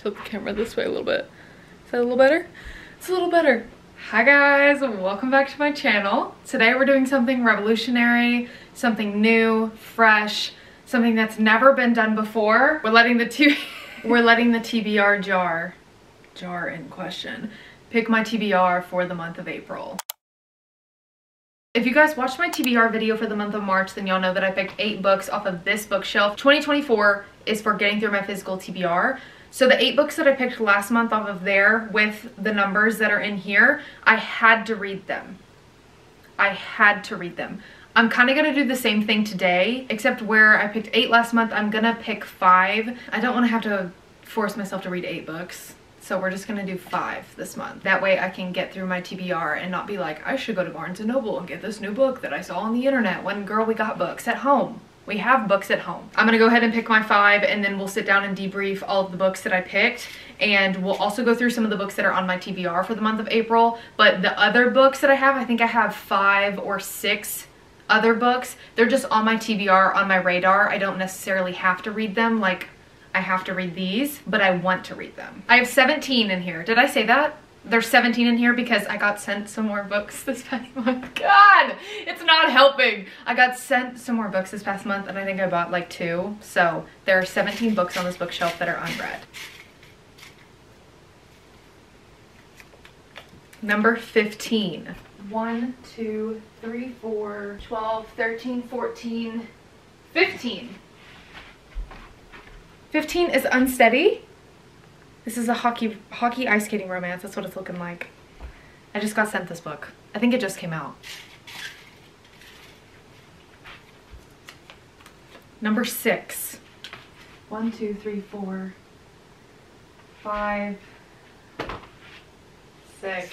tilt the camera this way a little bit. Is that a little better? It's a little better. Hi guys, welcome back to my channel. Today we're doing something revolutionary, something new, fresh, something that's never been done before. We're letting the two we're letting the TBR jar jar in question pick my TBR for the month of April. If you guys watched my TBR video for the month of March, then y'all know that I picked eight books off of this bookshelf. 2024 is for getting through my physical TBR. So the eight books that I picked last month off of there with the numbers that are in here, I had to read them. I had to read them. I'm kind of going to do the same thing today, except where I picked eight last month, I'm going to pick five. I don't want to have to force myself to read eight books. So we're just gonna do five this month. That way I can get through my TBR and not be like, I should go to Barnes & Noble and get this new book that I saw on the internet when girl we got books at home. We have books at home. I'm gonna go ahead and pick my five and then we'll sit down and debrief all of the books that I picked and we'll also go through some of the books that are on my TBR for the month of April. But the other books that I have, I think I have five or six other books. They're just on my TBR, on my radar. I don't necessarily have to read them like I have to read these, but I want to read them. I have 17 in here. Did I say that? There's 17 in here because I got sent some more books this past month. God, it's not helping. I got sent some more books this past month and I think I bought like two. So there are 17 books on this bookshelf that are unread. Number 15. 1, 2, 3, 4, 12, 13, 14, 15. 15 is Unsteady. This is a hockey hockey ice skating romance. That's what it's looking like. I just got sent this book. I think it just came out. Number six. One, two, three, four, five, six.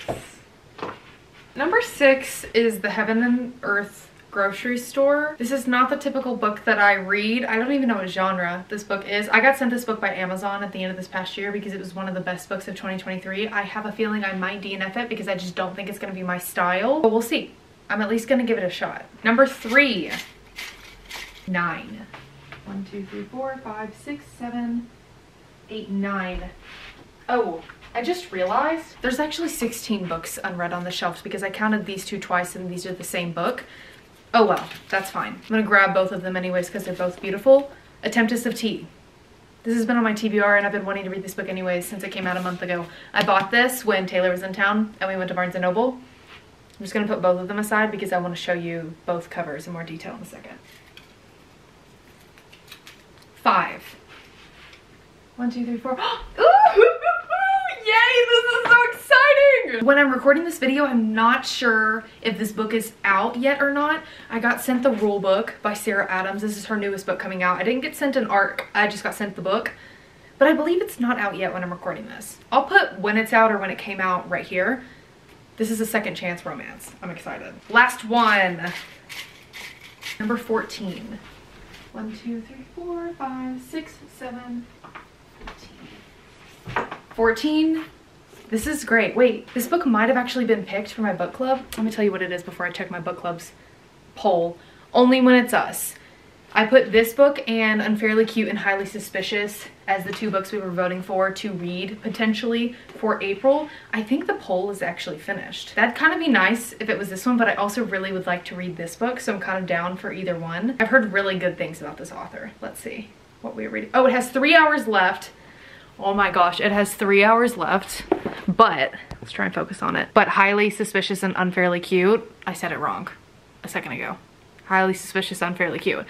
Number six is The Heaven and Earth grocery store. This is not the typical book that I read. I don't even know what genre this book is. I got sent this book by Amazon at the end of this past year because it was one of the best books of 2023. I have a feeling I might DNF it because I just don't think it's going to be my style. But we'll see. I'm at least going to give it a shot. Number three. Nine. One, two, three, four, five, six, seven, eight, nine. Oh, I just realized there's actually 16 books unread on the shelves because I counted these two twice and these are the same book. Oh well, that's fine. I'm gonna grab both of them anyways because they're both beautiful. A Tempest of Tea. This has been on my TBR and I've been wanting to read this book anyways since it came out a month ago. I bought this when Taylor was in town and we went to Barnes & Noble. I'm just gonna put both of them aside because I wanna show you both covers in more detail in a second. Five. One, two, three, four. Ooh! Yay, this is so exciting! When I'm recording this video, I'm not sure if this book is out yet or not. I got sent the rule book by Sarah Adams. This is her newest book coming out. I didn't get sent an arc, I just got sent the book. But I believe it's not out yet when I'm recording this. I'll put when it's out or when it came out right here. This is a second chance romance. I'm excited. Last one. Number 14. One, two, three, four, five, six, seven, 14. This is great. Wait, this book might have actually been picked for my book club. Let me tell you what it is before I check my book club's poll. Only When It's Us. I put this book and Unfairly Cute and Highly Suspicious as the two books we were voting for to read potentially for April. I think the poll is actually finished. That'd kind of be nice if it was this one, but I also really would like to read this book, so I'm kind of down for either one. I've heard really good things about this author. Let's see what we're reading. Oh, it has three hours left. Oh my gosh, it has three hours left, but let's try and focus on it. But highly suspicious and unfairly cute. I said it wrong a second ago. Highly suspicious, unfairly cute.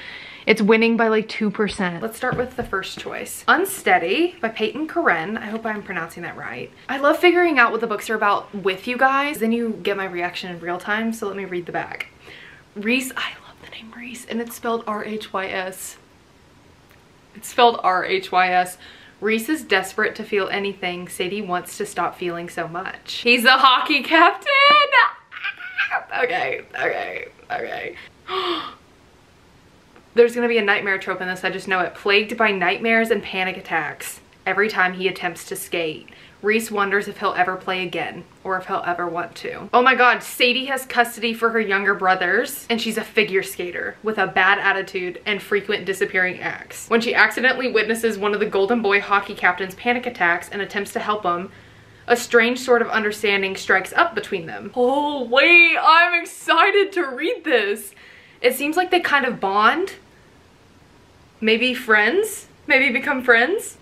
It's winning by like 2%. Let's start with the first choice. Unsteady by Peyton Corinne. I hope I'm pronouncing that right. I love figuring out what the books are about with you guys. Then you get my reaction in real time. So let me read the back. Reese, I love the name Reese, and it's spelled R-H-Y-S. It's spelled R-H-Y-S. Rhys is desperate to feel anything. Sadie wants to stop feeling so much. He's a hockey captain! Ah! okay, okay, okay. There's gonna be a nightmare trope in this, I just know it. Plagued by nightmares and panic attacks every time he attempts to skate. Rhys wonders if he'll ever play again or if he'll ever want to. Oh my god, Sadie has custody for her younger brothers and she's a figure skater with a bad attitude and frequent disappearing acts. When she accidentally witnesses one of the Golden Boy hockey captain's panic attacks and attempts to help him, a strange sort of understanding strikes up between them. Oh wait, I'm excited to read this. It seems like they kind of bond. Maybe friends? Maybe become friends?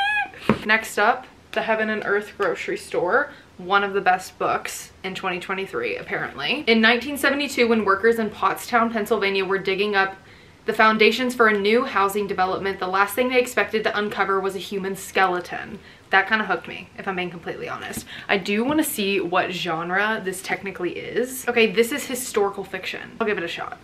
Next up, The Heaven and Earth Grocery Store, one of the best books in 2023, apparently. In 1972, when workers in Pottstown, Pennsylvania were digging up the foundations for a new housing development, the last thing they expected to uncover was a human skeleton. That kind of hooked me, if I'm being completely honest. I do want to see what genre this technically is. Okay, this is historical fiction. I'll give it a shot.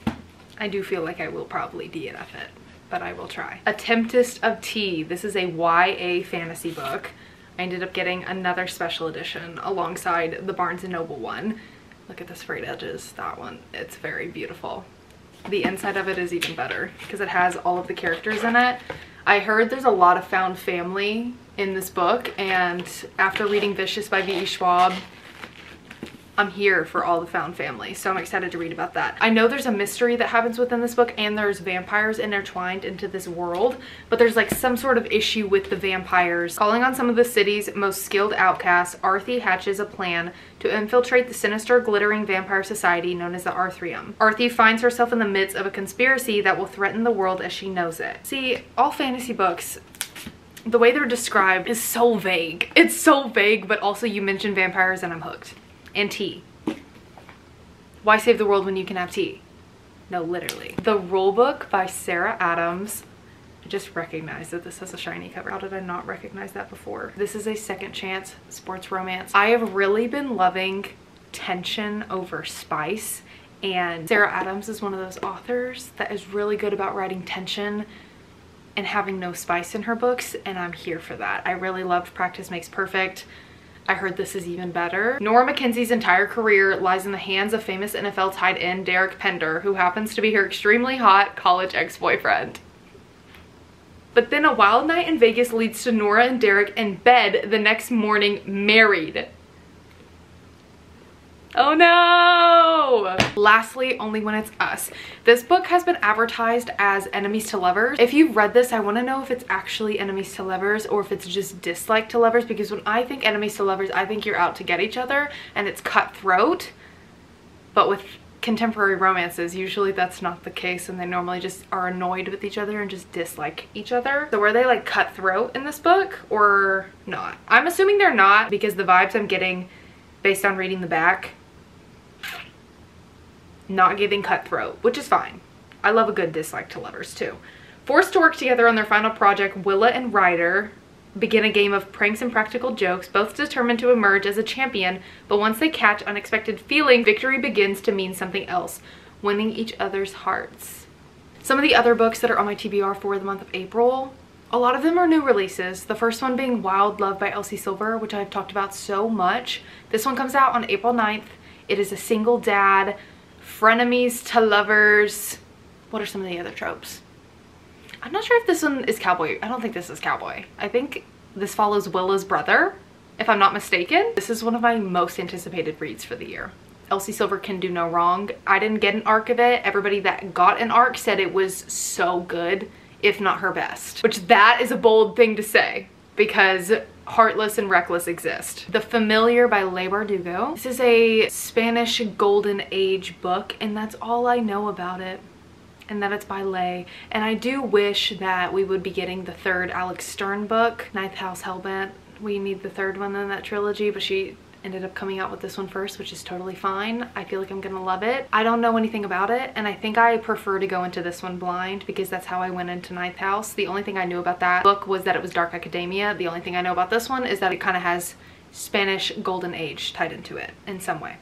I do feel like I will probably DNF it but I will try. A Tempest of Tea. This is a YA fantasy book. I ended up getting another special edition alongside the Barnes & Noble one. Look at the frayed edges, that one. It's very beautiful. The inside of it is even better because it has all of the characters in it. I heard there's a lot of found family in this book and after reading Vicious by V.E. Schwab, I'm here for all the found family. So I'm excited to read about that. I know there's a mystery that happens within this book and there's vampires intertwined into this world, but there's like some sort of issue with the vampires. Calling on some of the city's most skilled outcasts, Arthie hatches a plan to infiltrate the sinister glittering vampire society known as the Athereum. Arthie finds herself in the midst of a conspiracy that will threaten the world as she knows it. See, all fantasy books the way they're described is so vague. It's so vague, but also you mention vampires and I'm hooked and tea. Why save the world when you can have tea? No, literally. The Rulebook by Sarah Adams. I just recognized that this has a shiny cover. How did I not recognize that before? This is a second chance sports romance. I have really been loving tension over spice and Sarah Adams is one of those authors that is really good about writing tension and having no spice in her books and I'm here for that. I really loved Practice Makes Perfect. I heard this is even better. Nora Mackenzie's entire career lies in the hands of famous NFL tight end Derek Pender, who happens to be her extremely hot college ex-boyfriend. But then a wild night in Vegas leads to Nora and Derek in bed the next morning married. Oh no! Lastly, Only When It's Us. This book has been advertised as enemies to lovers. If you've read this, I want to know if it's actually enemies to lovers or if it's just dislike to lovers because when I think enemies to lovers, I think you're out to get each other and it's cutthroat. But with contemporary romances, usually that's not the case and they normally just are annoyed with each other and just dislike each other. So were they like cutthroat in this book or not? I'm assuming they're not because the vibes I'm getting based on reading the back not giving cutthroat, which is fine. I love a good dislike to lovers too. Forced to work together on their final project, Willa and Ryder begin a game of pranks and practical jokes, both determined to emerge as a champion, but once they catch unexpected feeling, victory begins to mean something else, winning each other's hearts. Some of the other books that are on my TBR for the month of April, a lot of them are new releases. The first one being Wild Love by Elsie Silver, which I've talked about so much. This one comes out on April 9th. It is a single dad frenemies to lovers. What are some of the other tropes? I'm not sure if this one is cowboy. I don't think this is cowboy. I think this follows Willa's brother, if I'm not mistaken. This is one of my most anticipated reads for the year. Elsie Silver can do no wrong. I didn't get an arc of it. Everybody that got an arc said it was so good, if not her best. Which that is a bold thing to say because Heartless and Reckless exist. The Familiar by Leigh Bardugo. This is a Spanish Golden Age book and that's all I know about it and that it's by Leigh. And I do wish that we would be getting the third Alex Stern book, Ninth House Hellbent. We need the third one in that trilogy, but she ended up coming out with this one first, which is totally fine. I feel like I'm gonna love it. I don't know anything about it, and I think I prefer to go into this one blind because that's how I went into Ninth House. The only thing I knew about that book was that it was Dark Academia. The only thing I know about this one is that it kind of has Spanish Golden Age tied into it in some way.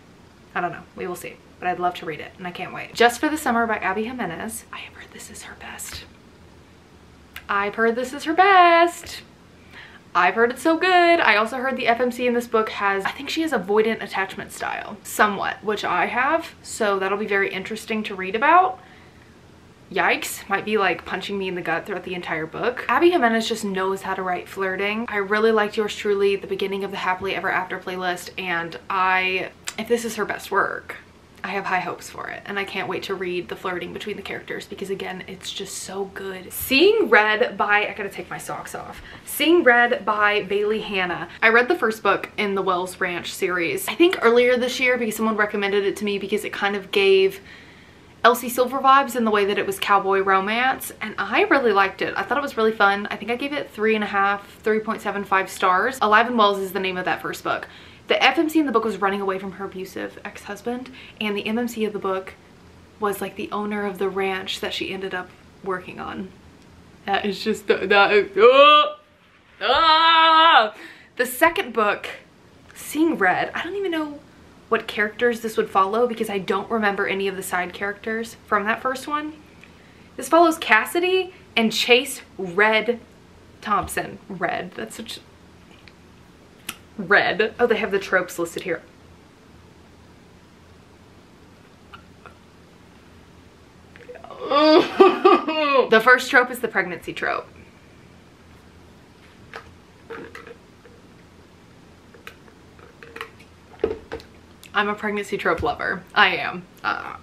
I don't know. We will see. But I'd love to read it, and I can't wait. Just for the Summer by Abby Jimenez. I have heard this is her best. I've heard this is her best. I've heard it's so good. I also heard the FMC in this book has, I think she has avoidant attachment style, somewhat, which I have. So that'll be very interesting to read about. yikes might be like punching me in the gut throughout the entire book. Abby Jimenez just knows how to write flirting. I really liked yours truly, the beginning of the Happily Ever After playlist, and I, if this is her best work, I have high hopes for it and I can't wait to read the flirting between the characters because again it's just so good. Seeing Red by, I gotta take my socks off. Seeing Red by Bailey Hannah. I read the first book in the Wells Ranch series I think earlier this year because someone recommended it to me because it kind of gave Elsie Silver vibes in the way that it was cowboy romance and I really liked it. I thought it was really fun. I think I gave it three and a half, 3.75 stars. Alive in Wells is the name of that first book. The FMC in the book was running away from her abusive ex-husband and the MMC of the book was like the owner of the ranch that she ended up working on. That is just, that is, oh, ah! The second book, Seeing Red, I don't even know what characters this would follow because I don't remember any of the side characters from that first one. This follows Cassidy and Chase Red Thompson. Red, that's such red. Oh, they have the tropes listed here. the first trope is the pregnancy trope. I'm a pregnancy trope lover. I am. Uh,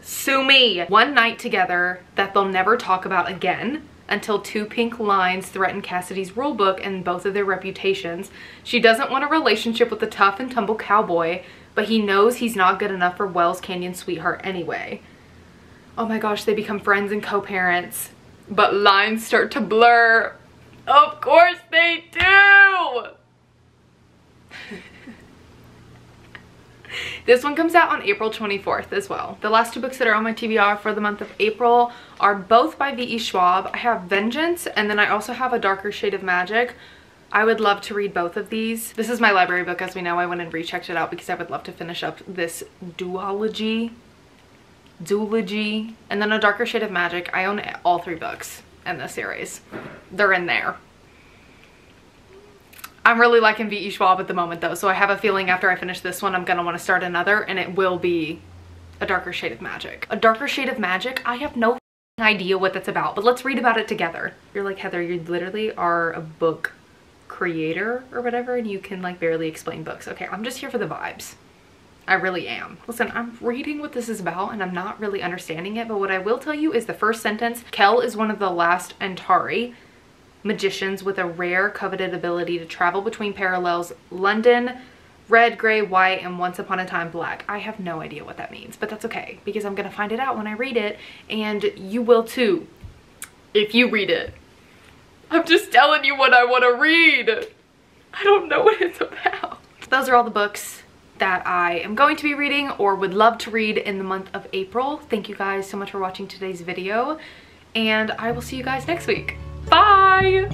sue me. One night together that they'll never talk about again until two pink lines threaten Cassidy's rulebook and both of their reputations. She doesn't want a relationship with the tough and tumble cowboy, but he knows he's not good enough for Wells Canyon sweetheart anyway. Oh my gosh, they become friends and co-parents, but lines start to blur. Of course they do! This one comes out on April 24th as well. The last two books that are on my TBR for the month of April are both by V.E. Schwab. I have Vengeance and then I also have A Darker Shade of Magic. I would love to read both of these. This is my library book as we know. I went and rechecked it out because I would love to finish up this duology. Duology. And then A Darker Shade of Magic. I own all three books in this series. They're in there. I'm really liking V.E. Schwab at the moment though, so I have a feeling after I finish this one, I'm gonna wanna start another and it will be A Darker Shade of Magic. A Darker Shade of Magic, I have no idea what that's about, but let's read about it together. You're like, Heather, you literally are a book creator or whatever and you can like barely explain books. Okay, I'm just here for the vibes. I really am. Listen, I'm reading what this is about and I'm not really understanding it, but what I will tell you is the first sentence, Kell is one of the last Antari magicians with a rare coveted ability to travel between parallels London, red, gray, white, and once upon a time black. I have no idea what that means, but that's okay because I'm gonna find it out when I read it and you will too if you read it. I'm just telling you what I wanna read. I don't know what it's about. Those are all the books that I am going to be reading or would love to read in the month of April. Thank you guys so much for watching today's video and I will see you guys next week. Bye!